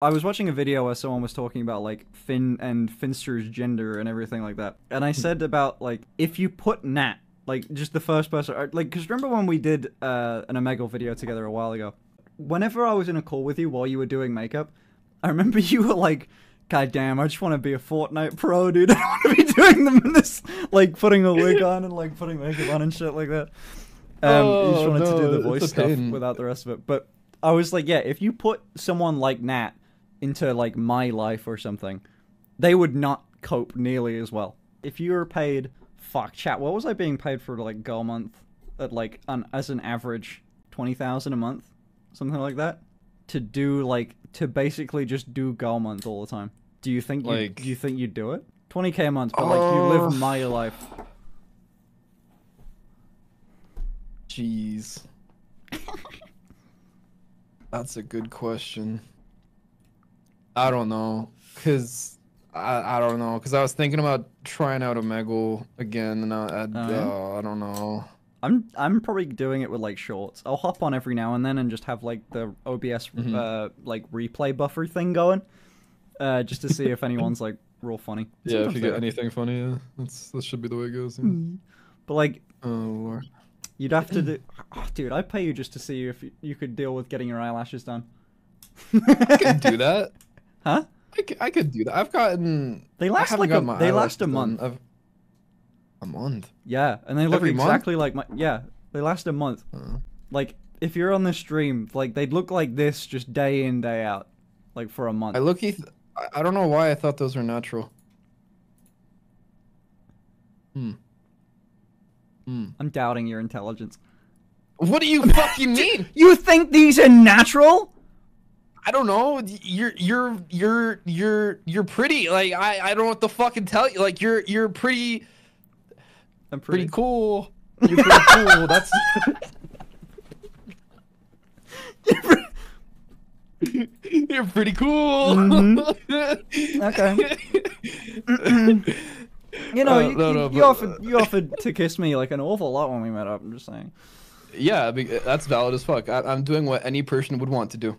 I was watching a video where someone was talking about like Finn and Finnster's gender and everything like that, and I said about like if you put Natt like just the first person, like because remember when we did uh, an Omegle video together a while ago? Whenever I was in a call with you while you were doing makeup, I remember you were like. God damn, I just want to be a Fortnite pro, dude. I don't want to be doing them in this, like putting a wig on and like putting makeup on and shit like that. Um, you just Oh, wanted to do the voice stuff pain. without the rest of it. But I was like, yeah, if you put someone like Natt into like my life or something, they would not cope nearly as well. If you were paid, fuck, chat, what was I being paid for like Go month at like an as an average twenty thousand a month, something like that, to do like to basically just do Go month all the time. Do you think you Like- do you think you'd do it? Twenty k a month, but like you live Oh. my life. Jeez. That's a good question. I don't know, cause I I don't know, cause I was thinking about trying out a Omegle again, and I I, Oh, uh, I don't know. I'm I'm probably doing it with like shorts. I'll hop on every now and then and just have like the OBS Mhm. uh like replay buffer thing going, uh just to see if anyone's like real funny. Yeah, if you get anything funny, yeah, that's that should be the way it goes. Yeah. But like Oh lord. you'd have to do, oh, dude. I'd pay you just to see if you- could deal with getting your eyelashes done. I could do that. Huh? I could, I could do that. I've gotten. They last like a they last a month. I've- A month. Yeah, and they look Every month? exactly like my yeah. They last a month. Uh, Like if you're on the stream, like they'd look like this just day in day out, like for a month. I look. Th- I- I don't know why I thought those were natural. Hmm. Hmm. I'm doubting your intelligence. What do you fucking mean? You think these are natural? I don't know. You're you're you're you're you're pretty. Like I I don't know what to fucking tell you. Like you're you're pretty I'm pretty pretty, cool. You're pretty cool. That's you're pretty cool. Okay. You know, Uh, you, no, no, you but- offered you offered to kiss me like an awful lot when we met up. I'm just saying. yeah, that's valid as fuck. I, I'm doing what any person would want to do.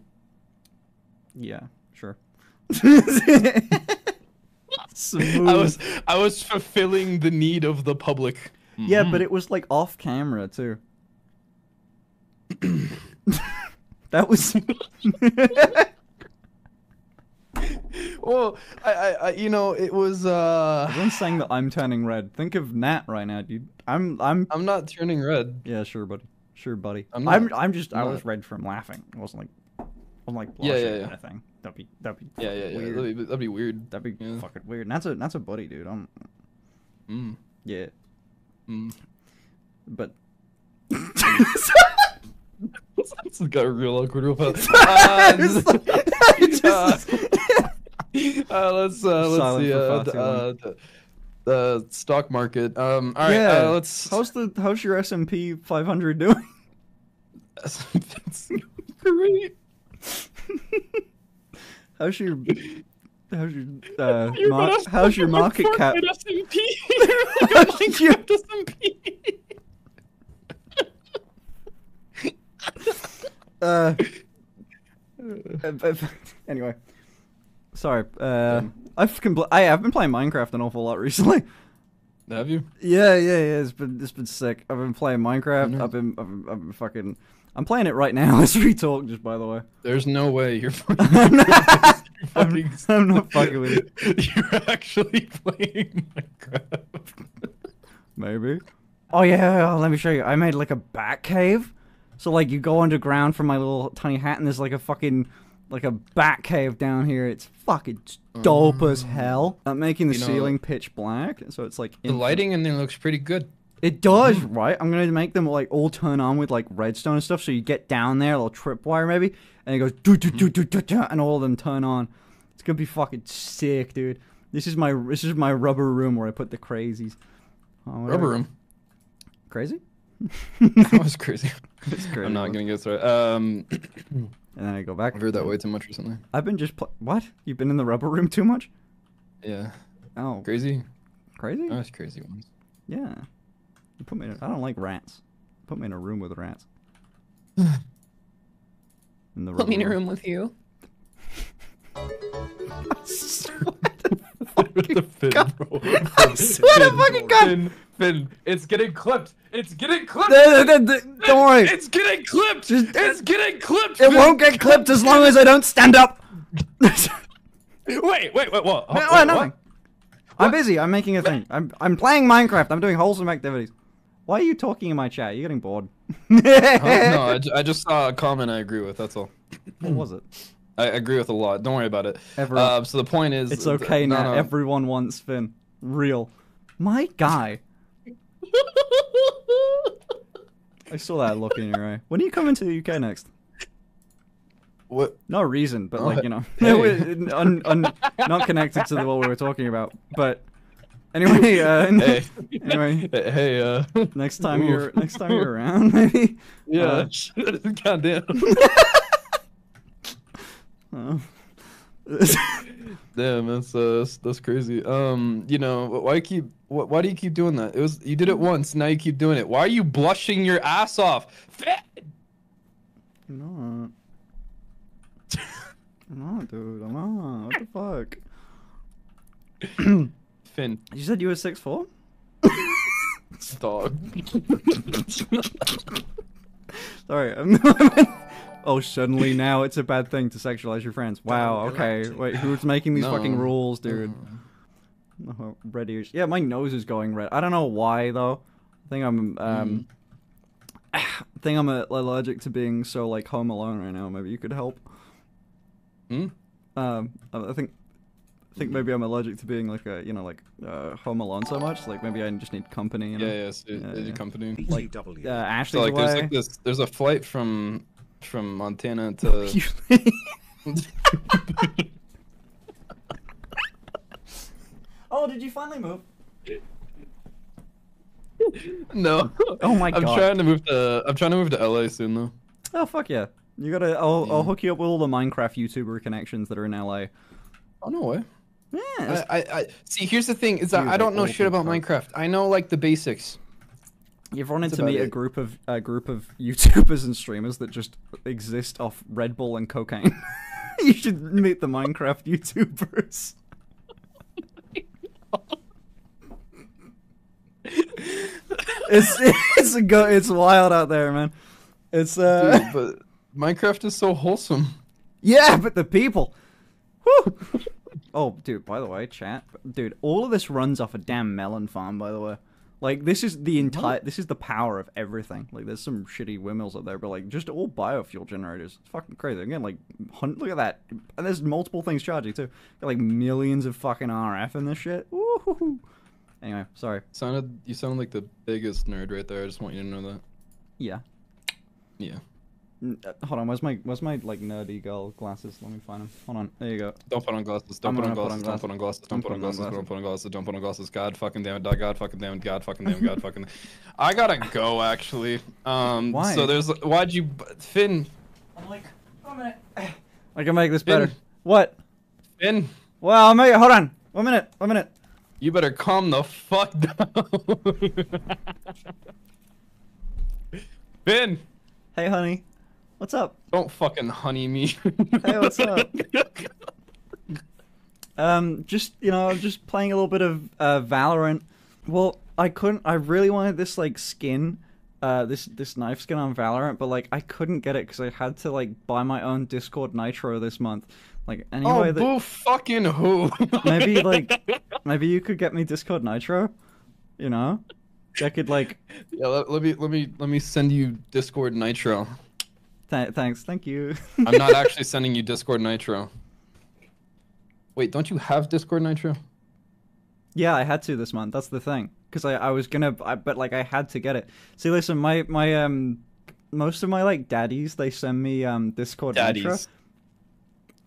Yeah, sure. I was I was fulfilling the need of the public. Yeah, Mm. but it was like off camera too. that was. well, I, I, I you know it was uh Everyone's saying that I'm turning red. Think of Natt right now, dude. I'm I'm I'm not turning red. yeah, sure, buddy. Sure, buddy. I'm I'm I'm, just I I'm was not. red from laughing. I wasn't like I'm like Yeah, blushing yeah, or yeah. anything. That'd be that'd be Yeah, yeah, yeah. weird. That'd be, that'd be weird. That'd be Yeah. fucking weird. And that's a that's a buddy, dude. I'm Mm. yeah, Mm. but this got real awkward real fast. Uh, just- uh, let's uh, let's see uh, uh, long. the stock market. Um, all right, yeah. uh, let's. How's the how's your S and P 500 doing? It's great. How's your how's your uh You're mar- about to how's your talk market about cap? Fortnite S&P. How's your- S&P. Uh, uh, uh, anyway, sorry. Uh, I've compl- I have been playing Minecraft an awful lot recently. Have you? Yeah, yeah, yeah. It's been it's been sick. I've been playing Minecraft. I've been I've been, I've been fucking. I'm playing it right now as we talk. Just by the way, There's no way you're I'm not, You're fucking. I'm not fucking with you. You're actually playing Minecraft. Maybe. Oh yeah, let me show you. I made like a bat cave. So like you go underground from my little tiny hat and there's like a fucking like a bat cave down here. It's fucking dope as mm. hell. I'm making the You know- ceiling pitch black, so it's like The infinite- lighting in there looks pretty good. It does, right? I'm gonna make them like all turn on with like redstone and stuff. So you get down there, a little tripwire maybe, and it goes do do do do do do, and all of them turn on. It's gonna be fucking sick, dude. This is my this is my rubber room where I put the crazies. Oh, whatever. Rubber room. Crazy? That was crazy. It's crazy. I'm not gonna get started. Um, And then I go back. I've heard that way too much recently. I've been just pl- what? You've been in the rubber room too much? Yeah. Oh, Crazy. crazy? Oh, that's crazy ones. Yeah. You put me in. A, I don't like rats. Put me in a room with rats. in the Put me in a room with you. the fin, bro. I swear to fucking God. Finn, fin. It's getting clipped. It's getting clipped. The- the- the- Don't worry. It's getting clipped. Just- it's getting clipped. It Finn. won't get clipped as long as I don't stand up. Wait, wait, wait. What? No, Wait, no, what? nothing. I'm busy. I'm making a thing. I'm I'm playing Minecraft. I'm doing wholesome activities. Why are you talking in my chat? You're getting bored. Oh, no, I, I just saw a comment I agree with. That's all. What was it? I agree with a lot. Don't worry about it. Everyone- Uh, so the point is, It's okay no, now. no. Everyone wants Finn. Real. My guy. I saw that look in your eye. When are you coming to the UK next? what? No reason, but like you know, Hey. un, un, not connected to the, what we were talking about. But anyway, uh, Hey, anyway, hey, uh, next time Oof. you're next time you're around, maybe. yeah, Uh, goddamn. Damn, that's uh, that's, that's crazy. Um, you know, why keep wh- why do you keep doing that? It was you did it once, now you keep doing it. Why are you blushing your ass off? I'm not. I'm not, dude. I'm not. What the fuck? Finn, You said you were six four. Stop. Sorry. I'm oh, suddenly now it's a bad thing to sexualize your friends. Wow. Okay. Wait, who's making these fucking rules, dude? Oh, red ears. Yeah, my nose is going red. I don't know why though. I think I'm um. I think I'm uh, allergic to being so like home alone right now. Maybe you could help. Hmm? Um, I I think, I think maybe I'm allergic to being like a you know like uh, home alone so much. Like maybe I just need company. You know? Yeah, yeah, so, Yeah, yeah, yeah. company. Like, BTW. Uh, Ashley's So like, away. there's like this. There's a flight from from Montana to. oh, did you finally move? no. Oh my god. I'm trying to move to. I'm trying to move to LA soon though. Oh fuck yeah! You gotta. I'll, I'll hook you up with all the Minecraft YouTuber connections that are in LA. Oh no way. Yeah. I, I, I see. Here's the thing: is that I don't know shit about. Minecraft. I know like the basics. You've run that's into about meet a group of a group of YouTubers and streamers that just exist off Red Bull and cocaine. you should meet the Minecraft YouTubers. it's it's a go. It's wild out there, man. It's uh. Dude, but Minecraft is so wholesome. Yeah, but the people. Whew. Oh, dude, by the way, chat. Dude, all of this runs off a damn melon farm, by the way. Like, this is the entire. This is the power of everything. Like, there's some shitty windmills up there, but, like, just all biofuel generators. It's fucking crazy. Again, like, hun- look at that. And there's multiple things charging, too. Got, like, millions of fucking RF in this shit. Woo-hoo-hoo. Anyway, sorry. Sounded you sounded like the biggest nerd right there. I just want you to know that. Yeah. Yeah. N- uh, Hold on, where's my, where's my, like, nerdy girl glasses? Let me find them. Hold on. There you go. Don't put on glasses. Don't put on gonna put on glasses. Don't put on glasses. Don't put on glasses. Don't put on glasses. Don't put on glasses. God fucking damn it. God fucking damn it. God fucking damn it. God fucking. I gotta go actually. Um. Why? So there's. Why'd you, Finn? I'm like, one minute. I can make this better. What? Finn, Well, I'll make it. Hold on. One minute. One minute. you better calm the fuck down. Finn, Hey, honey. What's up? don't fucking honey me. Hey, what's up? Um, just you know, just playing a little bit of uh, Valorant. Well, I couldn't. I really wanted this like skin, uh, this this knife skin on Valorant, but like I couldn't get it because I had to like buy my own Discord Nitro this month. Like anyway, oh, that boo fucking who? maybe like maybe you could get me Discord Nitro. You know, I could like. yeah, let, let me let me let me send you Discord Nitro. Th- thanks. Thank you. I'm not actually sending you Discord Nitro. Wait, don't you have Discord Nitro? Yeah, I had to this month. That's the thing. Because I, I was gonna, I, but like I had to get it. See, listen, my my um, most of my like daddies they send me um Discord Nitro. Daddies.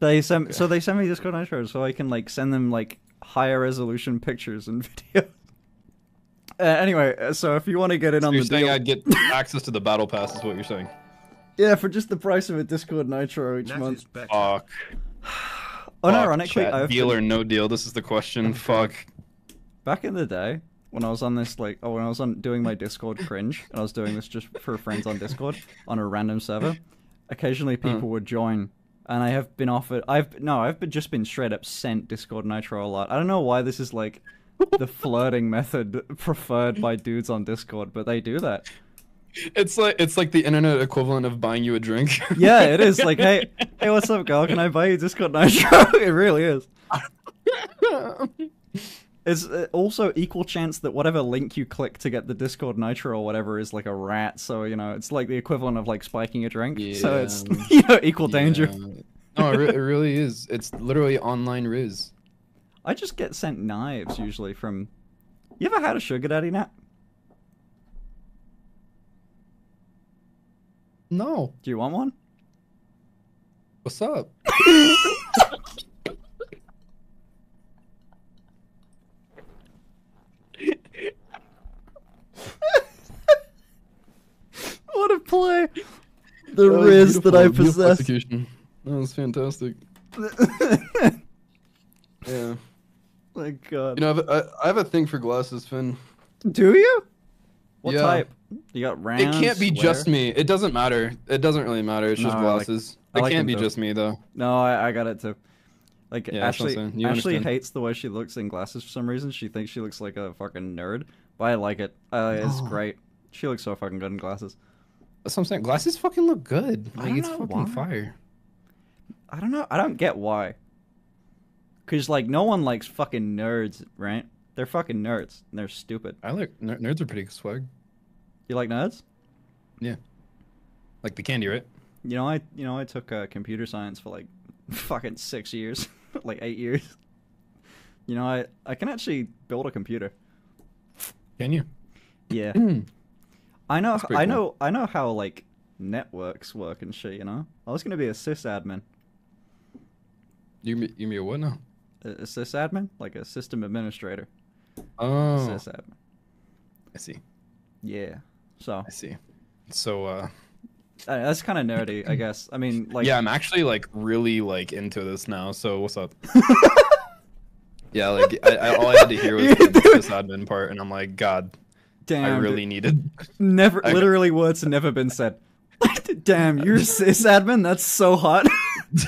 They send Okay. so they send me Discord Nitro so I can like send them like higher resolution pictures and videos. Uh, anyway, uh, so if you want to get in So on you're the saying deal, I'd get access to the battle pass is what you're saying. Yeah, for just the price of a Discord Nitro each That month. is. Fuck. Oh, Unironically, Fuck, chat. I've deal been- or no deal. This is the question. Fuck. back in the day when I was on this like oh when I was on doing my Discord cringe and I was doing this just for friends on Discord on a random server, occasionally people would join and I have been offered. I've no, I've been, just been straight up sent Discord Nitro a lot. I don't know why this is like the flirting method preferred by dudes on Discord, but they do that. It's like it's like the internet equivalent of buying you a drink. Yeah, it is. Like, hey, hey, what's up, girl? Can I buy you Discord Nitro? it really is. It's uh, also equal chance that whatever link you click to get the Discord Nitro or whatever is like a rat. So you know, it's like the equivalent of like spiking a drink. So it's you know equal danger. Yeah. No, it, re- it really is. It's literally online Riz. I just get sent knives usually from. You ever had a sugar daddy Natt? No, Do you want one? what's up? What a play! The That riz that I possess. That was fantastic. Yeah. My God. You know, I have, a, I have a thing for glasses, Finn. Do you? What Yeah. type? You got round. It can't be square? just me. It doesn't matter. It doesn't really matter. It's just No, I like- glasses. I it like can't be too. just me though. No, I, I got it too. Like Yeah, Ashley, You Ashley understand. hates the way she looks in glasses for some reason. She thinks she looks like a fucking nerd, but I like it. Uh, it's No. great. She looks so fucking good in glasses. That's what I'm saying. Glasses fucking look good. I Like don't it's know fucking why. fire. I don't know. I don't get why. Cause like no one likes fucking nerds, right? They're fucking nerds. And they're stupid. I like ner- nerds are pretty swag. You like nerds? Yeah. Like the candy, right? You know, I you know I took uh, computer science for like fucking six years, like eight years. You know, I I can actually build a computer. Can you? Yeah. I know. I cool. know. I know how like networks work and shit. You know, I was gonna be a sysadmin. You me- you me a what now? A, a sysadmin, like a system administrator. Oh, Sysadmin. I see. Yeah. So I see. So uh, uh, that's kind of nerdy, I guess. I mean, like, yeah, I'm actually like really like into this now. So what's up? yeah, like I, I, all I had to hear was the sysadmin part, and I'm like, God, damn, I really needed. never, I- literally, words have never been said. damn, you're a sysadmin. That's so hot.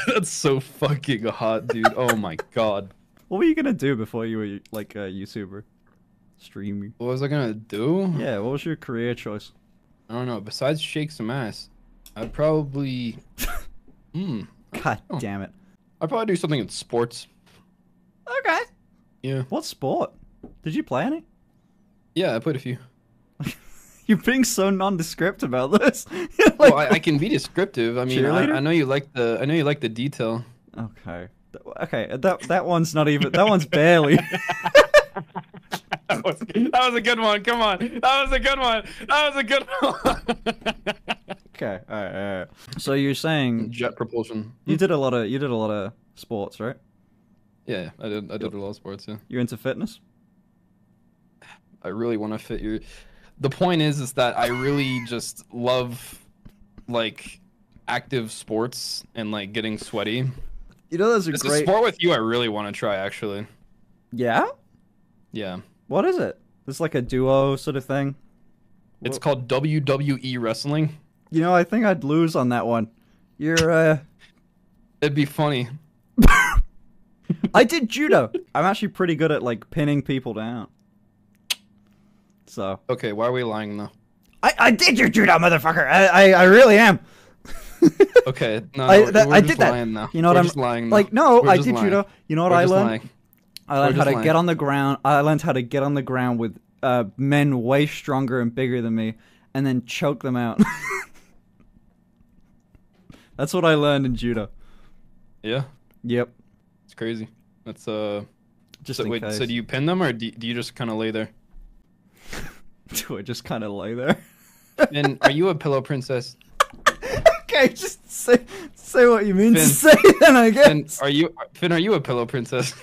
That's so fucking hot, dude. Oh my God. What were you gonna do before you were like a YouTuber, streamer? What was I gonna do? Yeah, what was your career choice? I don't know. Besides shake some ass, I'd probably. Hmm. God Oh. damn it. I'd probably do something in sports. Okay. Yeah. What sport? Did you play any? Yeah, I played a few. You're being so nondescript about this. Like, well, I, I can be descriptive. I mean, I, I know you like the. I know you like the detail. okay, okay. That that one's not even. That one's barely. that, was, that was a good one. Come on. That was a good one. That was a good one. okay. All right, all right. So you're saying Jet propulsion. you hmm? did a lot of you did a lot of sports, right? Yeah, I did. I did a lot of sports. Yeah. You're into fitness. I really want to fit your. The point is, is that I really just love, like, active sports and like getting sweaty. You know, there's a It's a great. sport with you I really want to try. Actually, Yeah. yeah. What is it? It's like a duo sort of thing. It's Wha- called WWE wrestling. You know, I think I'd lose on that one. You're uh. It'd be funny. I did judo. I'm actually pretty good at like pinning people down. So Okay, why are we lying though? I, I did your judo, motherfucker. I I, I really am. Okay, no, I- that- I did that. lying now. You know what We're I'm just lying now. like? No, We're I did lying. judo. You know what We're I learned? lying. I learned how to just get on the ground. I learned how to get on the ground with uh, men way stronger and bigger than me, and then choke them out. That's what I learned in judo. Yeah, Yep. it's crazy. That's uh. Just So, wait, case. so do you pin them or do, do you just kind of lay there? Do I just kind of lay there? And are you a pillow princess? Okay, just say say what you mean to Finn. say, then I guess. Finn, are you Finn? Are you a pillow princess?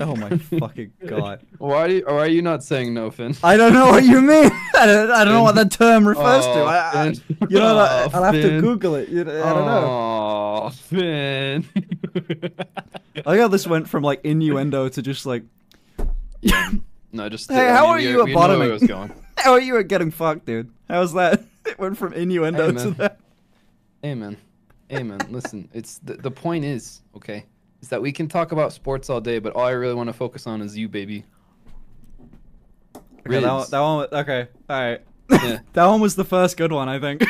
Oh my fucking god. Why do you, or are you not saying no, Finn? I don't know what you mean. I don't, I don't know what that term refers to. I, I, you know, what, I, Aw, I'll have to Google it. You, I don't know. Oh, Finn. I like how this went from like innuendo to just like, no, just. Hey, I how mean, are you at we know where bottoming? it was going. how are you at getting fucked, dude? How's that? It went from innuendo Hey, to that. Hey, man. hey man, listen. It's the, the point is okay, is that we can talk about sports all day, but all I really want to focus on is you, baby. Okay, that, one, Riz. that one. Okay, all right. Yeah. that one was the first good one, I think.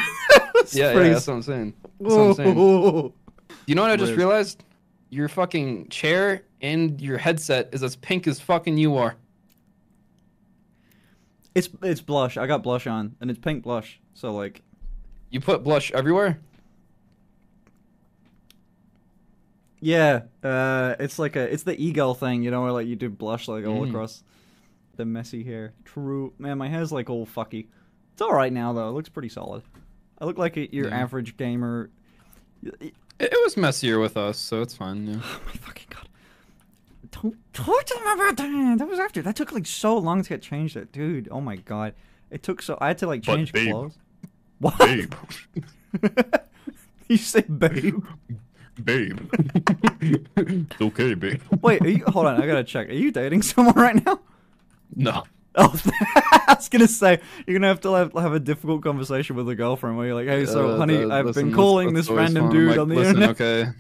It's Yeah, yeah, that's what I'm saying. That's what I'm saying. You know what I just Riz. realized? Your fucking chair and your headset is as pink as fucking you are. It's it's blush. I got blush on, and it's pink blush. So like, You put blush everywhere? yeah, uh, it's like a it's the eagle thing, you know, where like you do blush like all Mm. across the messy hair. True, man, my hair's like all fucky. It's all right now though. It looks pretty solid. I look like a, your Yeah. average gamer. It, it was messier with us, so it's fine. Yeah. Oh my fucking god. Don't talk to them about that. That was after. That took like so long to get changed. It, dude. Oh my god. It took so. I had to like But, change babe. clothes. What? Babe. you say babe? Babe. it's okay, babe. Wait. Are you, hold on. I gotta check. Are you dating someone right now? No. Oh, I was gonna say you're gonna have to have, have a difficult conversation with a girlfriend where you're like, "Hey, so Uh, honey, uh, I've listen, been calling that's this random dude Like, on the listen, internet." okay.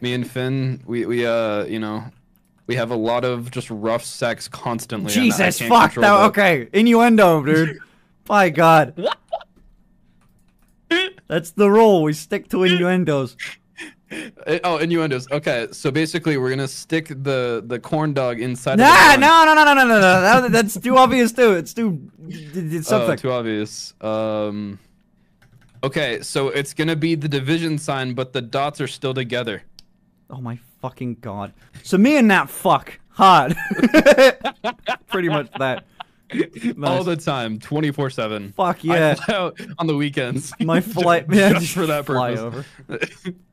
Me and Finn, we we uh, you know, we have a lot of just rough sex constantly. Jesus fuck! That, okay, innuendo, dude. My God, that's the rule. We stick to innuendos. Uh, Oh, innuendos. Okay, so basically, we're gonna stick the the corn dog inside. Nah, no, no, no, no, no, no, no. That, that's too obvious too. It's too. It's Oh, something. too obvious. Um. Okay, so it's gonna be the division sign, but the dots are still together. Oh my fucking god. So me and that fuck hard. Pretty much that. All the time, twenty four seven. Fuck yeah. I fly out on the weekends. My flight, yeah, just for that fly purpose. over.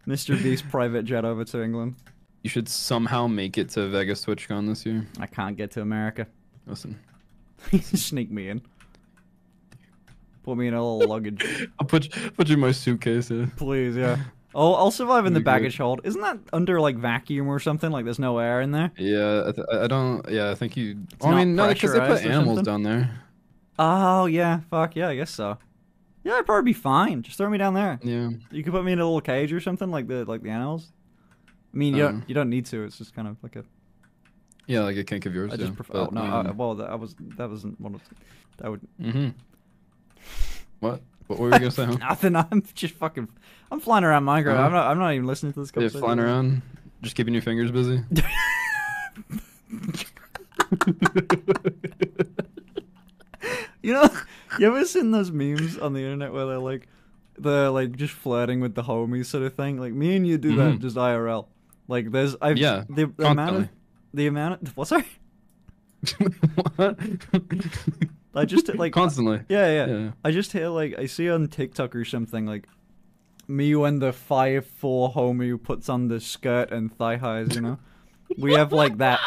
Mr. Beast private jet over to England. You should somehow make it to Vegas TwitchCon this year. I can't get to America. Listen, Sneak me in. Put me in a little luggage, I'll put put you in my suitcase. Yeah. please. Yeah. Oh, I'll survive in the That'd be great. baggage hold. Isn't that under like vacuum or something? Like there's no air in there. Yeah, I, th- I don't. Yeah, I think you. Well, I mean, no, because they put animals down there. Oh yeah, fuck yeah, I guess so. Yeah, I'd probably be fine. Just throw me down there. Yeah. You could put me in a little cage or something like the like the animals. I mean, you Uh. don't you don't need to. It's just kind of like a. Yeah, like a kink of yours. I just prefer. but, oh, no, I, um, well, that I was that wasn't one of. That would Mm-hmm. What? What were you gonna say? Nothing. I'm just fucking. I'm flying around Minecraft. Uh-huh. I'm not. I'm not even listening to this Yeah, flying around, just keeping your fingers busy. You know, you ever seen those memes on the internet where they're like, they're like just flirting with the homies sort of thing? Like me and you do that Mhm. just IRL. Like there's I've Yeah, the, the amount of the amount of what sorry what? I just like constantly. yeah, yeah Yeah. I just hear like I see on TikTok or something like me when the five four homie who puts on the skirt and thigh highs. You know, we have like that.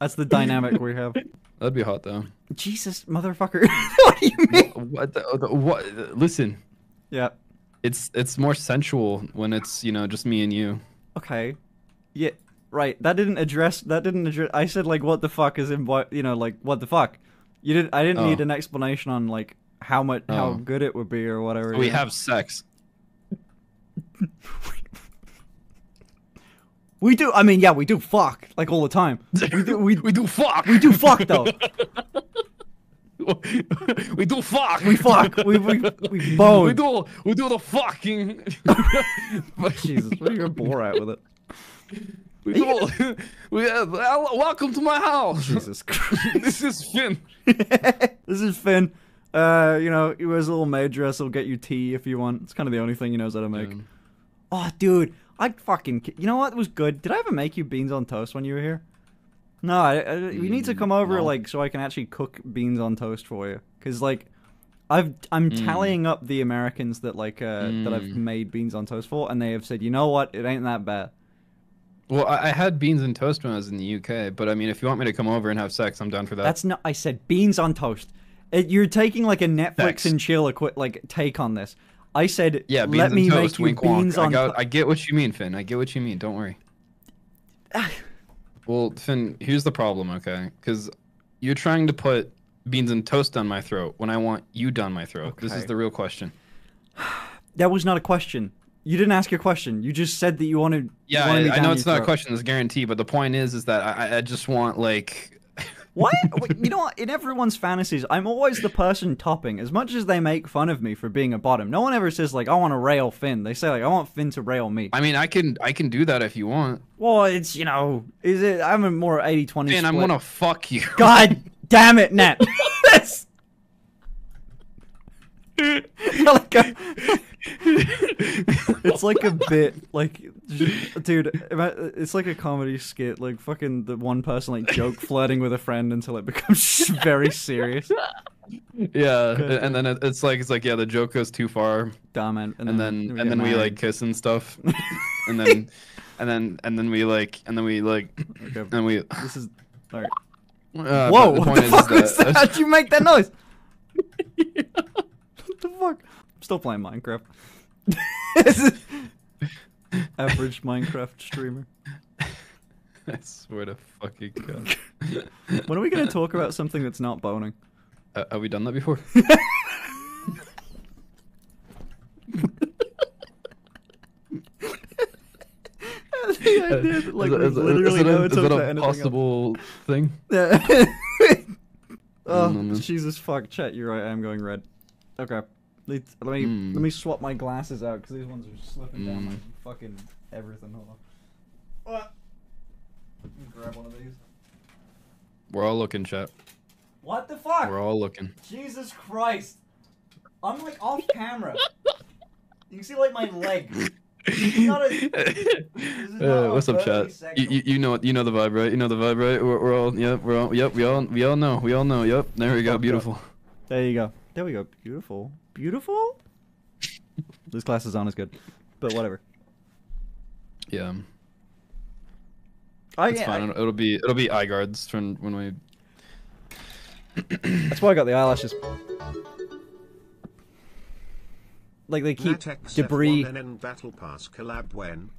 That's the dynamic we have. That'd be hot though. Jesus, motherfucker! what do you mean? What? The, the- what? Listen, Yeah. it's it's more sensual when it's you know just me and you. Okay. Yeah. Right. That didn't address. That didn't address. I said like, what the fuck is in what? You know, like what the fuck. You didn't. I didn't Oh. need an explanation on like how much how Oh. good it would be or whatever. We you have sex. We do. I mean, yeah, we do fuck like all the time. We do. We, we do fuck. we do fuck though. we do fuck. We fuck. We we we bone. We do we do the fucking. Jesus, what are you out with it? We do. We wel- welcome to my house. Jesus Christ. this is Finn. this is Finn. Uh, you know, he wears a little maid dress. He'll get you tea if you want. It's kind of the only thing he knows how to make. Um, Oh, dude, I fucking. You know what was good? Did I ever make you beans on toast when you were here? No, I, I, we need to Mm, come over no. like so I can actually cook beans on toast for you. Cause like, I've I'm Mm. tallying up the Americans that like uh, that I've Mm. made beans on toast for, and they have said, you know what, it ain't that bad. Well, I, I had beans and toast when I was in the UK, but I mean, if you want me to come over and have sex, I'm down for that. That's not. I said beans on toast. It, you're taking like a Netflix Sex. and chill equi- like take on this. I said, yeah, beans let and me toast. make you wink, wonk. beans I on. got. I get what you mean, Finn. I get what you mean. Don't worry. well, Finn, here's the problem, okay? Because you're trying to put beans and toast down my throat when I want you down my throat. This is the real question. That was not a question. You didn't ask your question. You just said that you wanted. you Yeah, wanted I, I know it's not a question, it's a guarantee, but the point is, is that I, I- just want like, What? You know what? In everyone's fantasies, I'm always the person topping. As much as they make fun of me for being a bottom, no one ever says like, "I want to rail Finn." They say like, "I want Finn to rail me." I mean, I can I can do that if you want. Well, it's you know, is it? I'm a more 80-20 Man, I'm gonna fuck you. God damn it, Natt. That's- like a- it's like a bit, like, dude, it's like a comedy skit. Like fucking the one person like joke flirting with a friend until it becomes very serious. yeah, and then it's like it's like yeah, the joke goes too far, Damn it. and then we and then we like kiss and stuff, and then and then and then we like and then we like Okay, and we. this is all right. Uh, Whoa! the What the fuck was that-? How'd you make that noise? what the fuck? Still playing Minecraft. Average Minecraft streamer. I swear to fucking god. When are we going to talk about something that's not boning? Uh, have we done that before? the uh, idea that, like, is, we is- literally it a, never is talked it about a anything else. possible thing? Yeah. Mm, oh, no, man. Jesus fuck, chat, you're right, I am going red. Okay. Let me Mm. let me swap my glasses out because these ones are slipping down my Mm. fucking everything. Hold on. What? Grab one of these. We're all looking, chat. What the fuck? We're all looking. Jesus Christ! I'm like off camera. you can see like my leg. a- Uh, what's up, chat? You, you, you know you know the vibe, right? You know the vibe, right? We're, we're all yep. We're all yep. We all we all know. We all know. Yep. There we go. Beautiful. There you go. There we go. Beautiful. Beautiful. this glasses aren't as good, but whatever. Yeah. I, It's yeah, fine. I- It'll, it'll be it'll be eye guards from when we. that's why I got the eyelashes. Like they keep Natex debris. F1NN Battle Pass collab when?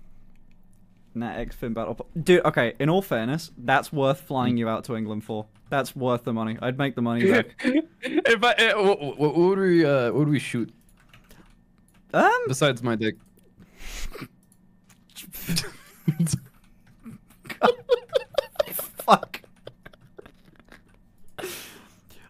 Natt X Finn Battle. Dude, okay. In all fairness, that's worth flying you out to England for. That's worth the money. I'd make the money back. if I, eh, what, what, what would we uh, what would we shoot um, besides my dick? fuck.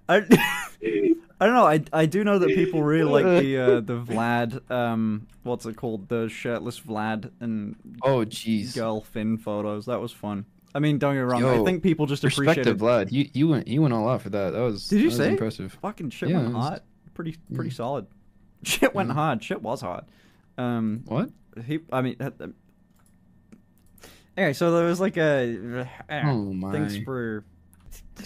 I, I don't know. I, I do know that people really like the uh, the Vlad um what's it called the shirtless Vlad and Oh jeez. girl Finn photos. That was fun. I mean, don't get me wrong. I think people just to appreciated. Vlad. You you went you went all out for that. That was Did you say? impressive. Fucking shit Yeah, went was- hard. Pretty pretty solid. Shit went Yeah. hard. Shit was hard. Um, What? he. I mean. uh, um, Anyway, so there was like a uh, Oh my. things for.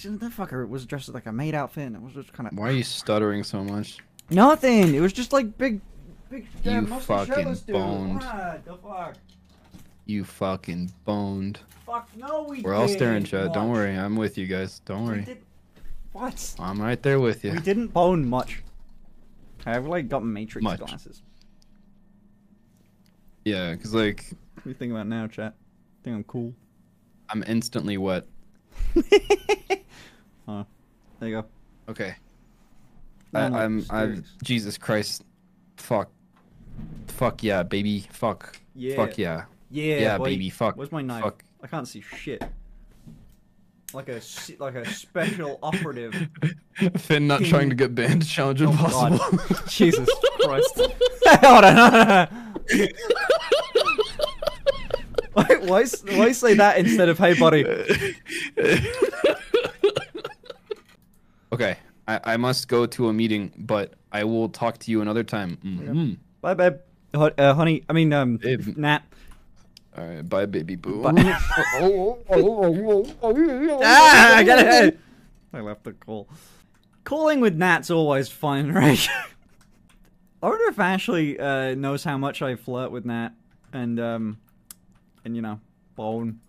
That fucker was dressed like a maid outfit. and It was just kind of Why are you stuttering so much? nothing. It was just like big, big. You fucking boned. What the fuck? You fucking boned. Fuck no, we. We're all staring, Chad. Don't worry. I'm with you guys. Don't worry. did- What? I'm right there with you. We didn't bone much. I've like got Matrix Much. glasses. Yeah, because like What do you think about now, chat? Think I'm cool? I'm instantly wet. oh, there you go. Okay. I, I'm. I'm. Jesus Christ. Fuck. Fuck yeah, baby. Fuck. Yeah. Fuck yeah. Yeah, Yeah, boy. baby. Fuck. Where's my knife? Fuck. I can't see shit. Like a like a special operative. Finn not trying to get banned. Challenge Oh, God. impossible. Jesus Christ! Hold on. why, why, why say that instead of "Hey, buddy"? Okay. I, I must go to a meeting, but I will talk to you another time. Mhm. Bye, babe. Ho- Uh, honey, I mean, um, Babe. Natt. All right. Bye, baby boo. Bye. Ah, get it. I left the call. Calling with Natt's always fun, right? I wonder if Ashley uh, knows how much I flirt with Natt and um and you know bone.